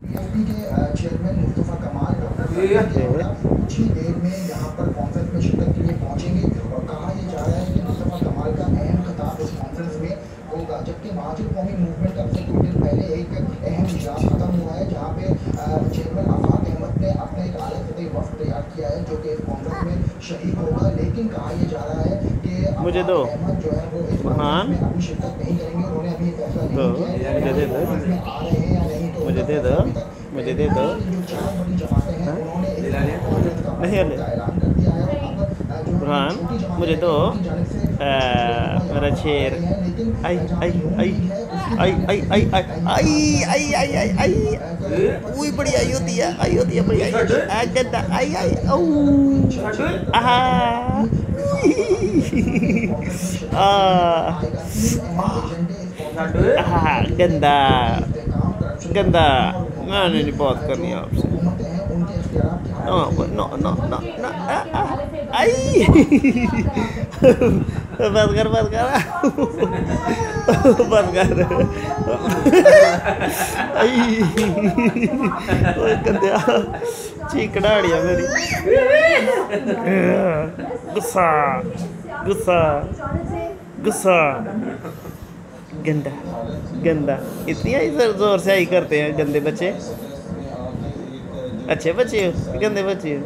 के चेयरमैन मुस्तफ़ा कमाल डॉक्टर कुछ ही देर में यहाँ पर कॉन्फ्रेंस में शिरकत के लिए पहुँचेंगे। और कहा यह जा रहा है कि मुस्तफ़ा कमाल का अहम खिताब इस कॉन्फ्रेंस में होगा जबकि महाजिर कौमी मूवमेंट का से कुछ दिन पहले एक अहम इजलास खत्म हुआ है जहाँ पे चेयरमैन आफाक अहमद ने अपने एक आले फतेह वक्त तैयार किया है जो कि इस कॉन्फ्रेंस में शहीद होगा। लेकिन कहा यह जा रहा है कि मुझे दो। अहमद जो है वो इस। में अभी शिरकत नहीं करेंगे। उन्होंने अभी फैसला नहीं किया है। आ रहे हैं। मुझे दे दो मुझे दे दो हैं नहीं है अ, बुरहान, मुझे हैं, दो। अ, मेरा शेर। आई आई आई है, आई आई आई आई आई आई आई बड़ी आई होती है आई होती है बड़ी आई है आई आई गंदा गंदा मैंने नहीं बात करनी आपसे no no no no no आ, आ, आई बस कर बस कर बस कर आई ओए गंदया चीक कढ़ाड़िया मेरी गुस्सा गुस्सा गुस्सा गंदा गंदा। इतनी आई सर ज़ोर से आई करते हैं गंदे बच्चे। अच्छे बच्चे हो, गंदे बच्चे हो।